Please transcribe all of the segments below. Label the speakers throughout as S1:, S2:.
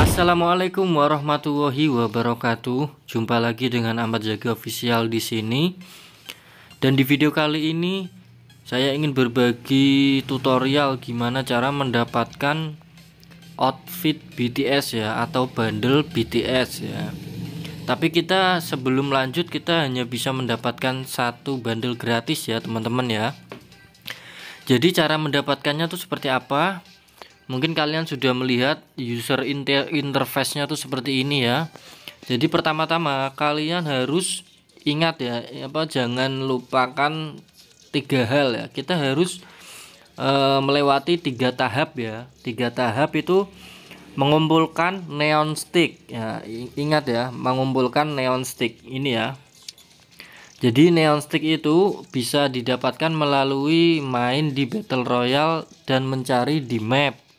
S1: Assalamualaikum warahmatullahi wabarakatuh. Jumpa lagi dengan Ahmad Jaga Official di sini. Dan di video kali ini saya ingin berbagi tutorial gimana cara mendapatkan outfit BTS ya atau bundle BTS ya. Tapi kita sebelum lanjut kita hanya bisa mendapatkan satu bundle gratis ya teman-teman ya. Jadi cara mendapatkannya tuh seperti apa? Mungkin kalian sudah melihat user inter interface-nya tuh seperti ini ya. Jadi pertama-tama kalian harus ingat ya apa jangan lupakan tiga hal ya. Kita harus e, melewati tiga tahap ya. Tiga tahap itu mengumpulkan neon stick. Ya ingat ya mengumpulkan neon stick ini ya. Jadi neon stick itu bisa didapatkan melalui main di battle royale dan mencari di map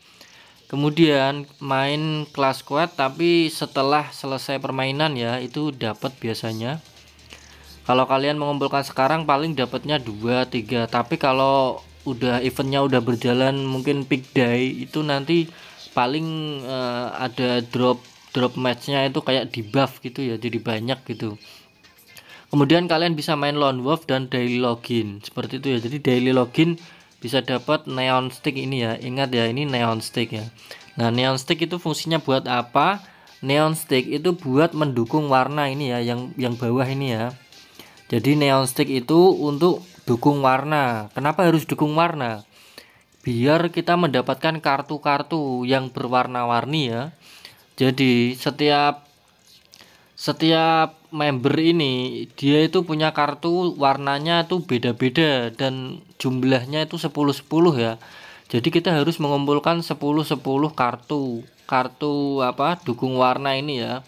S1: kemudian main kelas kuat tapi setelah selesai permainan ya itu dapat biasanya. Kalau kalian mengumpulkan sekarang paling dapatnya dua tiga. Tapi kalau udah eventnya udah berjalan mungkin pick day itu nanti paling uh, ada drop drop matchnya itu kayak di buff gitu ya jadi banyak gitu. Kemudian kalian bisa main lone wolf dan daily login. Seperti itu ya. Jadi daily login bisa dapat neon stick ini ya. Ingat ya ini neon stick ya. Nah neon stick itu fungsinya buat apa? Neon stick itu buat mendukung warna ini ya yang yang bawah ini ya. Jadi neon stick itu untuk dukung warna. Kenapa harus dukung warna? Biar kita mendapatkan kartu-kartu yang berwarna-warni ya. Jadi setiap setiap member ini dia itu punya kartu warnanya tuh beda-beda dan jumlahnya itu 10-10 ya. Jadi kita harus mengumpulkan 10-10 kartu kartu apa dukung warna ini ya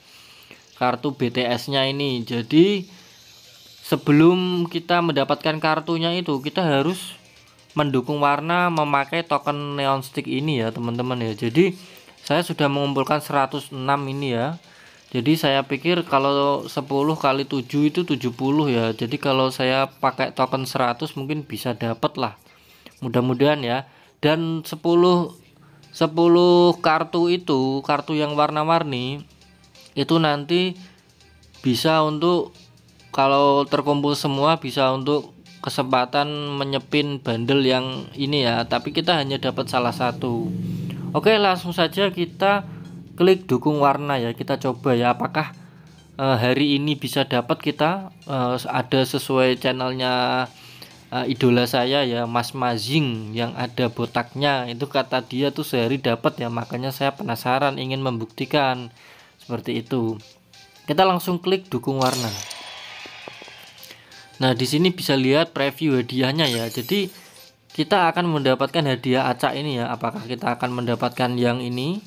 S1: kartu BTS nya ini. Jadi sebelum kita mendapatkan kartunya itu kita harus mendukung warna memakai token neon stick ini ya teman-teman ya. Jadi saya sudah mengumpulkan 106 ini ya jadi saya pikir kalau 10 kali 7 itu 70 ya. Jadi kalau saya pakai token 100 mungkin bisa dapat lah. Mudah-mudahan ya. Dan 10 10 kartu itu kartu yang warna-warni itu nanti bisa untuk kalau terkumpul semua bisa untuk kesempatan menyepin bundle yang ini ya. Tapi kita hanya dapat salah satu. Oke langsung saja kita klik dukung warna ya kita coba ya. Apakah uh, hari ini bisa dapat kita uh, ada sesuai channelnya uh, idola saya ya Mas Mazing yang ada botaknya. Itu kata dia tuh sehari dapat ya makanya saya penasaran ingin membuktikan seperti itu. Kita langsung klik dukung warna. Nah di sini bisa lihat preview hadiahnya ya. Jadi kita akan mendapatkan hadiah acak ini ya. Apakah kita akan mendapatkan yang ini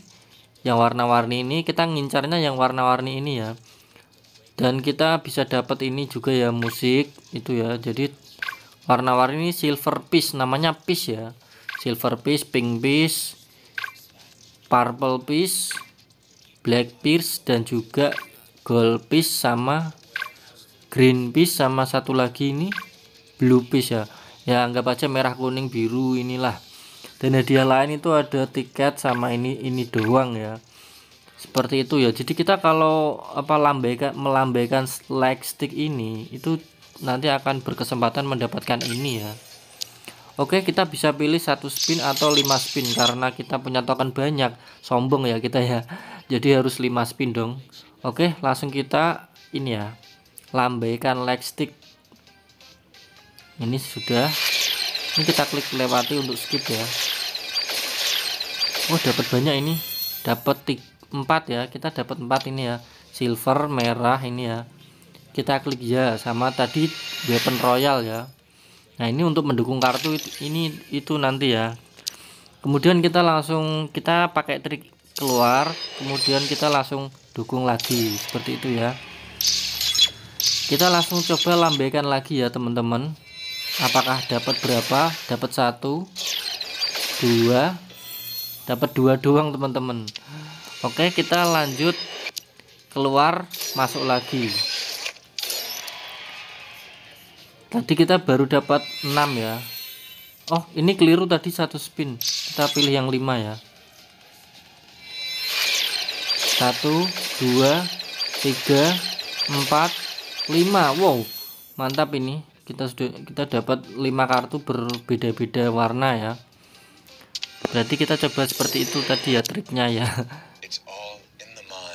S1: yang warna-warni ini kita ngincarnya yang warna-warni ini ya. Dan kita bisa dapat ini juga ya musik itu ya. Jadi warna-warni silver piece namanya piece ya. Silver piece pink piece purple piece black piece dan juga gold piece sama green piece sama satu lagi ini blue piece ya. Ya anggap aja merah kuning biru inilah dan hadiah lain itu ada tiket sama ini ini doang ya. Seperti itu ya. Jadi kita kalau apa lambaikan melambaikan like stick ini itu nanti akan berkesempatan mendapatkan ini ya. Oke kita bisa pilih satu spin atau 5 spin karena kita punya token banyak. Sombong ya kita ya. Jadi harus 5 spin dong. Oke langsung kita ini ya lambaikan like stick. Ini sudah ini kita klik lewati untuk skip ya. Oh dapat banyak ini. Dapat 4 ya. Kita dapat 4 ini ya. Silver merah ini ya. Kita klik ya sama tadi weapon royal ya. Nah ini untuk mendukung kartu ini itu nanti ya. Kemudian kita langsung kita pakai trik keluar. Kemudian kita langsung dukung lagi. Seperti itu ya. Kita langsung coba lambaikan lagi ya teman-teman apakah dapat berapa? Dapat satu dua. Dapat dua doang teman-teman. Oke kita lanjut keluar masuk lagi. Tadi kita baru dapat 6 ya. Oh ini keliru tadi satu spin. Kita pilih yang 5 ya. Satu dua tiga empat lima. Wow mantap ini kita sudah kita dapat lima kartu berbeda-beda warna ya. Berarti kita coba seperti itu tadi ya triknya ya.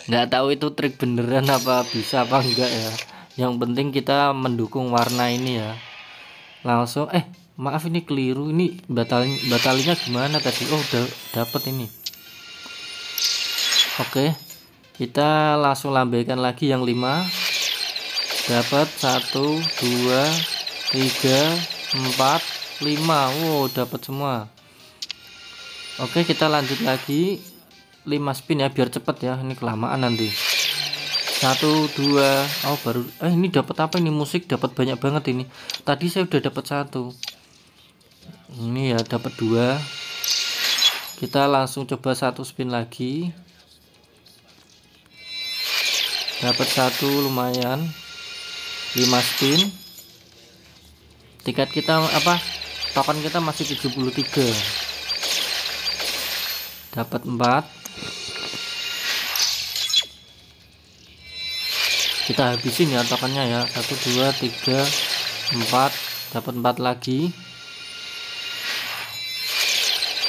S1: Nggak tahu itu trik beneran apa bisa apa enggak ya. Yang penting kita mendukung warna ini ya. Langsung eh maaf ini keliru ini batal batalinya gimana tadi? Oh udah dapat ini. Oke kita langsung lambaikan lagi yang 5 dapat 1 2 tiga empat lima. Wow dapat semua. Oke kita lanjut lagi. 5 spin ya biar cepet ya. Ini kelamaan nanti. Satu dua. Oh baru. Eh ini dapat apa ini? Musik dapat banyak banget ini. Tadi saya udah dapat satu. Ini ya dapat dua. Kita langsung coba satu spin lagi. Dapat satu lumayan. 5 spin tiket kita apa token kita masih 73 dapat 4 kita habisin ya tokennya ya. 1 2 3 4 dapat 4 lagi.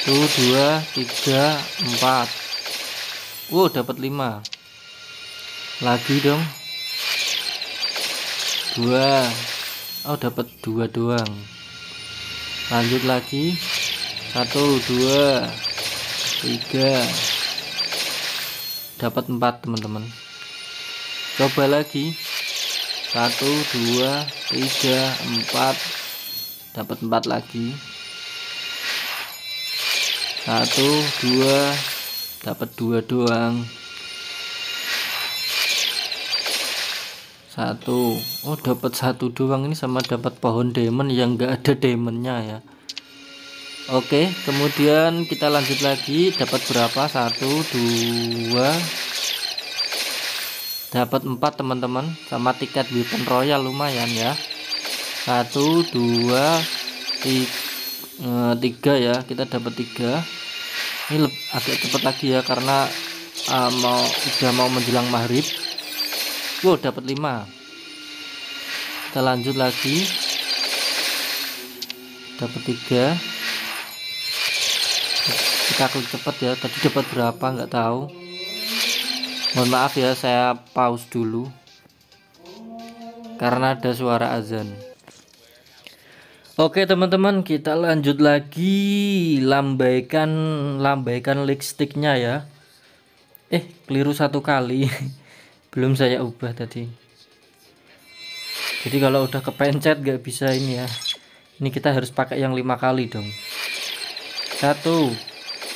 S1: 1 2 3 4 wow dapat 5 lagi dong. 2 oh dapat dua doang. Lanjut lagi. Satu dua tiga. Dapat empat teman-teman. Coba lagi. Satu dua tiga empat. Dapat empat lagi. Satu dua. Dapat dua doang satu. Oh dapat satu doang ini sama dapat pohon diamond yang enggak ada diamondnya ya. Oke kemudian kita lanjut lagi. Dapat berapa? Satu dua. Dapat empat teman-teman. Sama tiket weapon royal lumayan ya. Satu dua tiga, eh, tiga ya. Kita dapat tiga. Ini agak cepat lagi ya karena uh, mau sudah mau menjelang maghrib wow dapat 5 kita lanjut lagi. Dapat 3 kita klik cepat ya. Tadi dapat berapa? Nggak tahu. Mohon maaf ya saya pause dulu. Karena ada suara azan. Oke teman-teman kita lanjut lagi. Lambaikan lambaikan lipsticknya ya. Eh keliru satu kali belum saya ubah tadi. Jadi kalau udah kepencet gak bisa ini ya. Ini kita harus pakai yang lima kali dong. Satu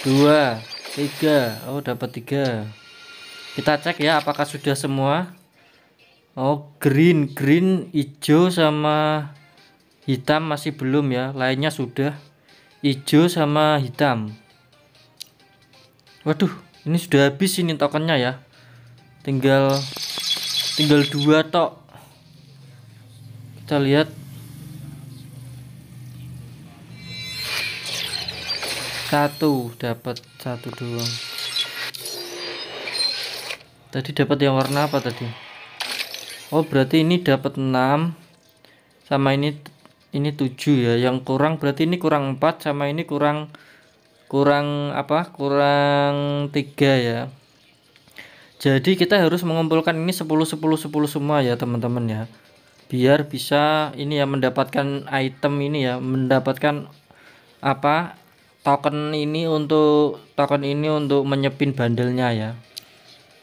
S1: dua tiga. Oh dapat tiga. Kita cek ya apakah sudah semua? Oh green. Green hijau sama hitam masih belum ya. Lainnya sudah. Hijau sama hitam. Waduh ini sudah habis ini tokennya ya tinggal tinggal dua tok. Kita lihat. Satu dapat satu doang. Tadi dapat yang warna apa tadi? Oh berarti ini dapat 6 sama ini ini 7 ya. Yang kurang berarti ini kurang 4 sama ini kurang kurang apa? Kurang 3 ya jadi kita harus mengumpulkan ini 10 10 10 semua ya teman-teman ya. Biar bisa ini ya mendapatkan item ini ya mendapatkan apa token ini untuk token ini untuk menyepin bandelnya ya.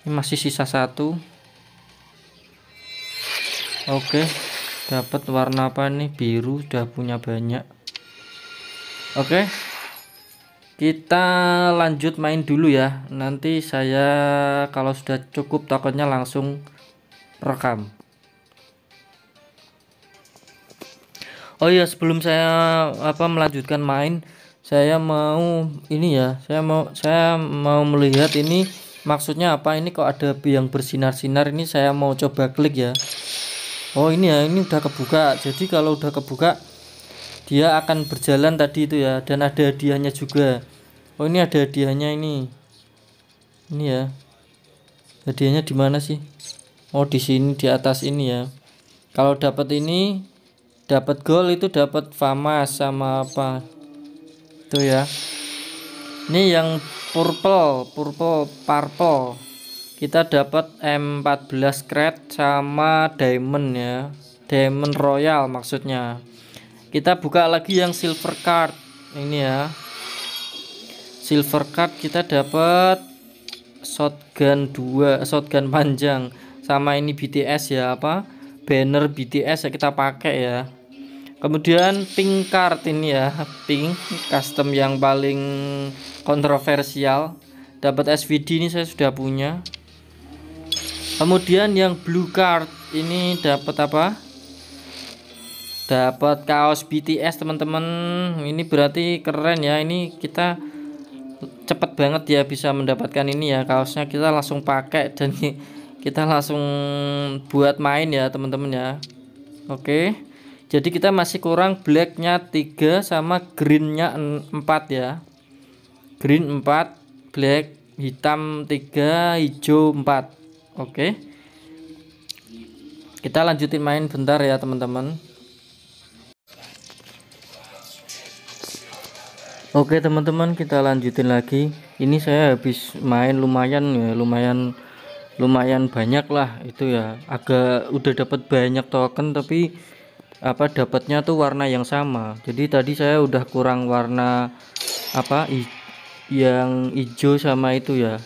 S1: Ini masih sisa satu. Oke dapat warna apa nih? Biru sudah punya banyak. Oke kita lanjut main dulu ya. Nanti saya kalau sudah cukup tokennya langsung rekam. Oh iya sebelum saya apa melanjutkan main saya mau ini ya saya mau saya mau melihat ini maksudnya apa. Ini kok ada yang bersinar-sinar? Ini saya mau coba klik ya. Oh ini ya ini udah kebuka. Jadi kalau udah kebuka dia akan berjalan tadi itu ya dan ada hadiahnya juga. Oh ini ada hadiahnya ini. Ini ya. Hadiahnya di mana sih? Oh di sini di atas ini ya. Kalau dapat ini dapat gol itu dapat famas sama apa? Itu ya. Ini yang purple purple purple. Kita dapat M14 crate sama diamond ya. Diamond royal maksudnya kita buka lagi yang silver card. Ini ya. Silver card kita dapat shotgun 2 shotgun panjang. Sama ini BTS ya apa? Banner BTS ya kita pakai ya. Kemudian pink card ini ya pink custom yang paling kontroversial. Dapat SVD ini saya sudah punya. Kemudian yang blue card ini dapat apa dapat kaos BTS teman-teman. Ini berarti keren ya. Ini kita cepet banget ya bisa mendapatkan ini ya. Kaosnya kita langsung pakai dan kita langsung buat main ya teman-teman ya. Oke. Jadi kita masih kurang blacknya 3 sama greennya 4 ya. Green 4 black hitam 3 hijau 4 Oke. Kita lanjutin main bentar ya, teman-teman. Oke, teman-teman, kita lanjutin lagi. Ini saya habis main lumayan ya, lumayan lumayan banyak lah itu ya. Agak udah dapat banyak token tapi apa dapatnya tuh warna yang sama. Jadi tadi saya udah kurang warna apa yang hijau sama itu ya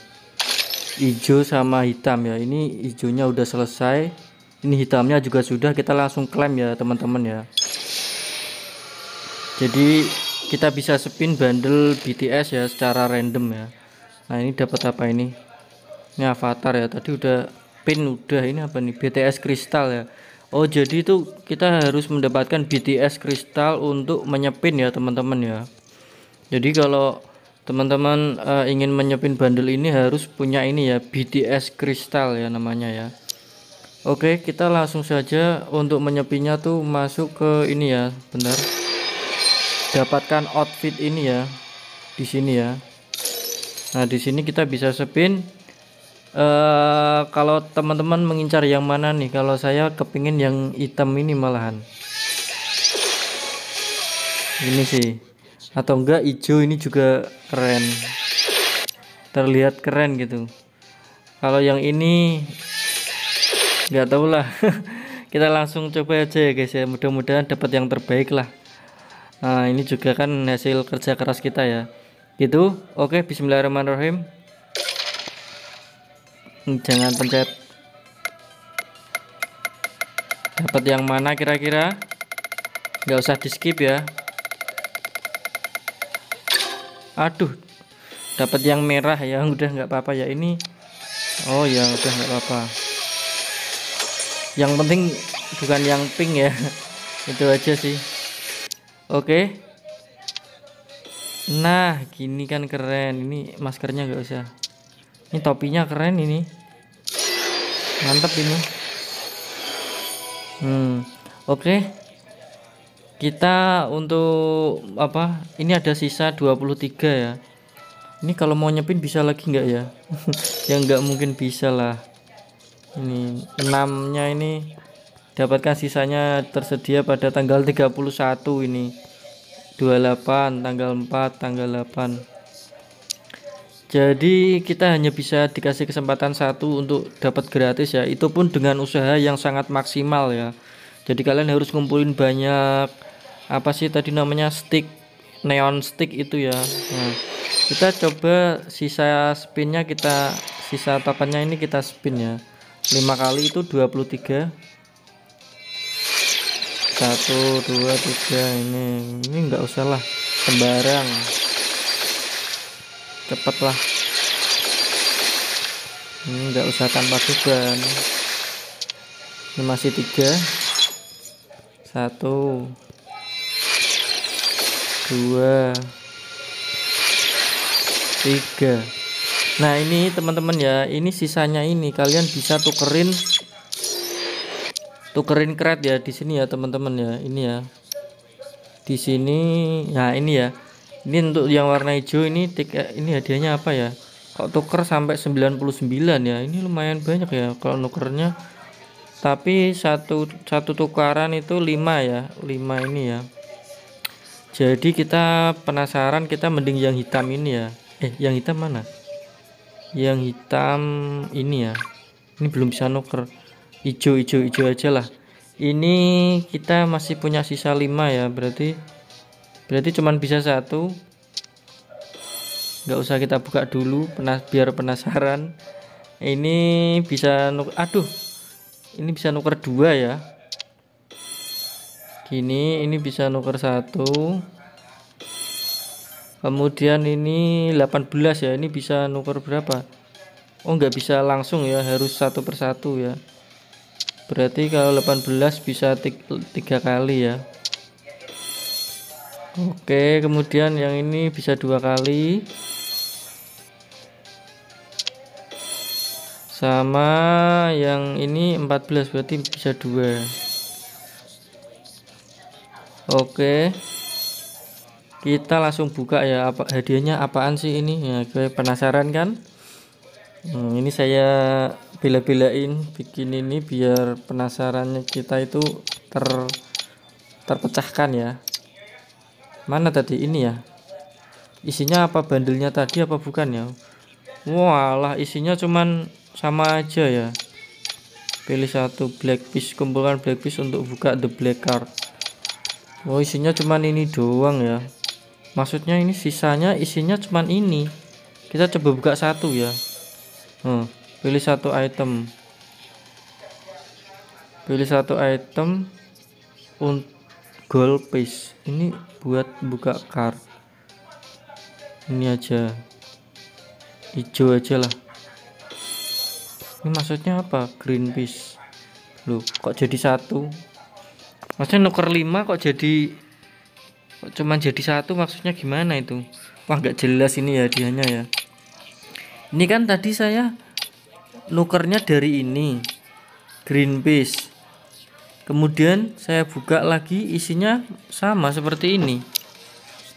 S1: hijau sama hitam ya ini hijaunya udah selesai ini hitamnya juga sudah kita langsung klaim ya teman-teman ya jadi kita bisa spin bundle BTS ya secara random ya. Nah ini dapat apa ini? Ini avatar ya tadi udah pin udah ini apa nih? BTS kristal ya. Oh jadi itu kita harus mendapatkan BTS kristal untuk menyepin ya teman-teman ya. Jadi kalau teman-teman uh, ingin menyepin bundle ini harus punya ini ya BTS kristal ya namanya ya. Oke kita langsung saja untuk menyepinya tuh masuk ke ini ya benar dapatkan outfit ini ya di sini ya. Nah di sini kita bisa spin. Uh, kalau teman-teman mengincar yang mana nih? Kalau saya kepingin yang hitam ini malahan. Ini sih. Atau enggak hijau ini juga keren. Terlihat keren gitu. Kalau yang ini nggak tahu lah. Kita langsung coba aja ya guys ya. Mudah-mudahan dapat yang terbaik lah nah ini juga kan hasil kerja keras kita ya. Gitu? Oke bismillahirrahmanirrahim. Jangan pencet. Dapat yang mana kira-kira? Nggak usah di skip ya. Aduh dapat yang merah ya. Udah nggak apa-apa ya. Ini oh ya udah nggak apa-apa. Yang penting bukan yang pink ya. Itu aja sih oke. Nah gini kan keren. Ini maskernya nggak usah. Ini topinya keren ini. Mantap ini. Hmm. Oke. Kita untuk apa ini ada sisa 23 ya. Ini kalau mau nyepin bisa lagi nggak ya? Yang nggak mungkin bisa lah. Ini enamnya ini dapatkan sisanya tersedia pada tanggal 31 ini? 28 tanggal 4 tanggal 8 jadi kita hanya bisa dikasih kesempatan satu untuk dapat gratis ya. Itu pun dengan usaha yang sangat maksimal ya. Jadi kalian harus ngumpulin banyak apa sih tadi namanya stick neon stick itu ya. Nah, kita coba sisa spinnya kita sisa tokennya ini kita spin ya. lima kali itu 23 satu dua tiga ini. Ini enggak usah lah. Sembarang. Cepet lah ini enggak usah tanpa beban. Ini masih tiga. Satu. Dua. Tiga. Nah ini teman-teman ya. Ini sisanya ini. Kalian bisa tukerin tukerin kred ya di sini ya teman-teman ya. Ini ya. Di sini nah ini ya. Ini untuk yang warna hijau ini tiket ini hadiahnya apa ya? Kok tuker sampai 99 ya? Ini lumayan banyak ya kalau nukernya. Tapi satu satu tukaran itu 5 ya 5 ini ya. Jadi kita penasaran kita mending yang hitam ini ya. Eh yang hitam mana? Yang hitam ini ya. Ini belum bisa nuker hijau hijau hijau aja lah. Ini kita masih punya sisa 5 ya berarti berarti cuman bisa satu. Nggak usah kita buka dulu penas biar penasaran. Ini bisa nuk aduh ini bisa nuker dua ya. Gini ini bisa nuker satu. Kemudian ini 18 ya ini bisa nuker berapa? Oh nggak bisa langsung ya harus satu persatu ya berarti kalau 18 bisa tiga kali ya? Oke kemudian yang ini bisa dua kali. Sama yang ini 14 berarti bisa dua. Oke. Kita langsung buka ya apa hadiahnya apaan sih ini? Ya gue penasaran kan? Hmm, ini saya bela-belain bikin ini biar penasarannya kita itu ter terpecahkan ya. Mana tadi? Ini ya? Isinya apa? Bandelnya tadi apa bukan ya? Walah isinya cuman sama aja ya. Pilih satu black piece kumpulkan black piece untuk buka the black card. Oh isinya cuman ini doang ya. Maksudnya ini sisanya isinya cuman ini. Kita coba buka satu ya. Hmm, pilih satu item. Pilih satu item untuk gold piece. Ini buat buka card ini aja. Hijau aja lah. Ini maksudnya apa? Green piece. Loh kok jadi satu? Maksudnya nuker 5 kok jadi kok cuman jadi satu? Maksudnya gimana itu? Wah nggak jelas ini ya dianya ya. Ini kan tadi saya nukernya dari ini green piece kemudian saya buka lagi isinya sama seperti ini.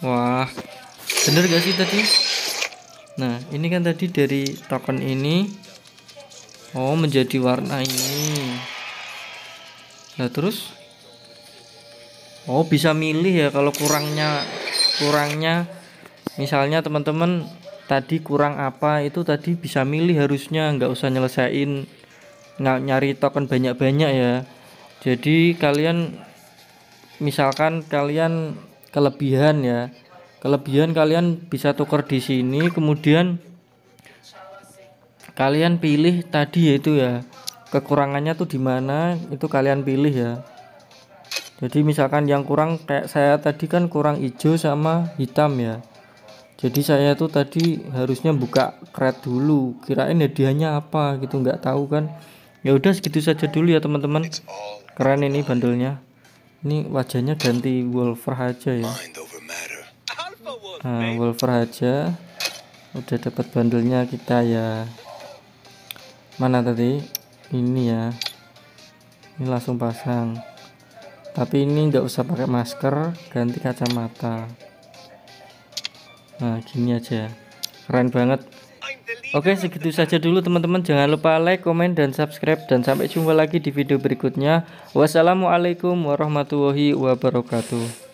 S1: Wah bener gak sih tadi? Nah ini kan tadi dari token ini. Oh menjadi warna ini. Nah terus? Oh bisa milih ya kalau kurangnya Kurangnya. Misalnya teman-teman Tadi kurang apa itu tadi bisa milih harusnya nggak usah nyelesain nyari token banyak-banyak ya. Jadi kalian misalkan kalian kelebihan ya kelebihan kalian bisa tuker di sini kemudian kalian pilih tadi yaitu ya kekurangannya tuh di mana itu kalian pilih ya. Jadi misalkan yang kurang kayak saya tadi kan kurang hijau sama hitam ya jadi saya tuh tadi harusnya buka kred dulu. Kirain hadiahnya apa gitu nggak tahu kan. Ya udah segitu saja dulu ya teman-teman. Keren ini bandelnya. Ini wajahnya ganti wolfer aja ya. Nah wolfer aja. Udah dapat bandelnya kita ya. Mana tadi? Ini ya. Ini langsung pasang. Tapi ini nggak usah pakai masker ganti kacamata nah gini aja. Keren banget. Oke segitu saja dulu teman-teman. Jangan lupa like, komen, dan subscribe. Dan sampai jumpa lagi di video berikutnya. Wassalamualaikum warahmatullahi wabarakatuh